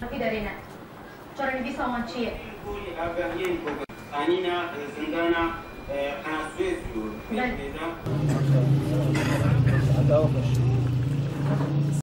Tapi dari sana. Zendana, ana sesu, Tidak. Ada apa sih?